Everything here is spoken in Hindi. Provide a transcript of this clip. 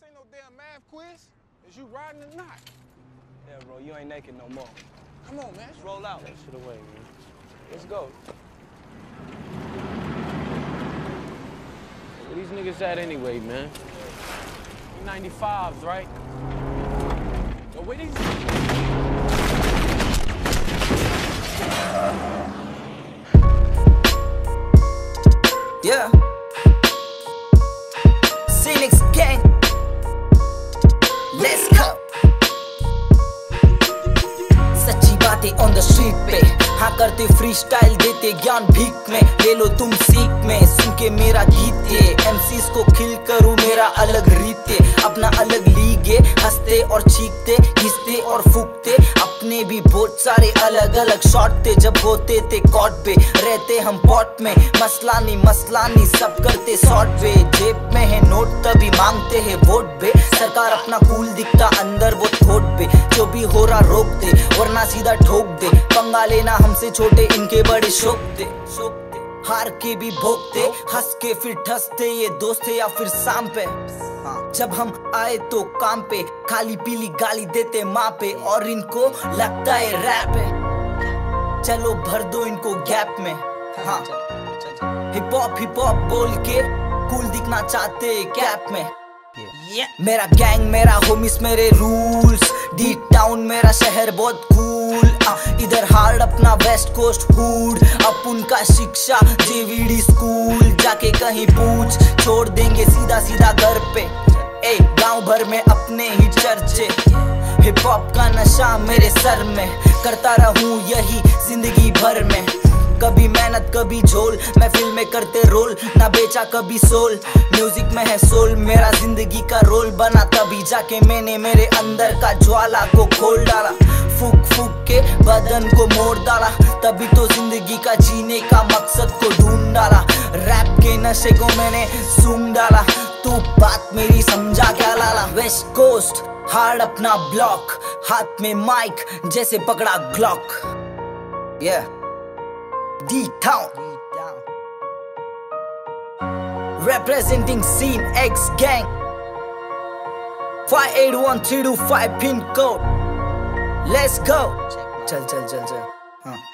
this ain't no damn math quiz. Is you riding or not? Yeah, bro, you ain't naked no more. Come on, man. Let's roll out. That shit away, man. Let's go. Where these niggas at anyway, man? 95s, right? Yo, where these... Yeah. Phoenix gang. करते फ्री स्टाइल देते ज्ञान भीख में। ले लो तुम सीख में, सुन के मेरा गीत ये। एमसीज को खिल करूँ मेरा अलग रीते। अपना अलग लीगे, हँसते और चीखते घिसते और फूकते। अपने भी बहुत सारे अलग अलग शॉट थे। जब होते थे कॉट पे, रहते हम पॉट में। मसला नहीं मसला नहीं सब करते शॉर्ट वे जेब में है नोट तभी मांगते हैं वोट पे। सरकार अपना कूल दिखता अंदर वो थोट पे। जो भी हो रहा रोक दे, वरना सीधा ठोक दे। पंगा लेना हमसे छोटे इनके बड़े शोक दे शोक दे हार के भी भोगते हंस के फिर ठसते ये दोस्त या फिर शाम पे हाँ, जब हम आए तो काम पे खाली पीली गाली देते माँ पे और इनको लगता है रैप है। चलो भर दो इनको गैप में। हाँ। हिप हॉप हिप हॉप बोल के कूल दिखना चाहते कैप में। मेरा गैंग मेरा होमिस मेरे रूल्स डी टाउन मेरा शहर बहुत कूल इधर हार्ड अपना वेस्ट कोस्ट हुड अब उनका शिक्षा जेवीडी स्कूल जाके कहीं पूछ, छोड़ देंगे सीधा सीधा घर पे। ए, गाँव भर में अपने ही चर्चे। हिप हॉप का नशा मेरे सर में, करता रहूँ यही ज़िंदगी भर में। कभी मेहनत, कभी झोल, मैं फ़िल्म करते रोल ना बेचा कभी सोल म्यूज़िक में है सोल मेरा ज़िंदगी का रोल बना, तभी जाके मैंने मेरे अंदर का ज्वाला को खोल डाला। फूक फूक बदन को मोड़ डाला, तभी तो ज़िंदगी का जीने का मकसद को ढूंढ डाला। रैप के नशे को मैंने सूंघ डाला, तू बात मेरी समझा क्या लाला? वेस्ट कोस्ट हार्ड अपना ब्लॉक हाथ में माइक जैसे पकड़ा Glock yeah. D-Town Representing Scene X Gang. 581325 pin code. Let's go. चल चल चल चल। हाँ।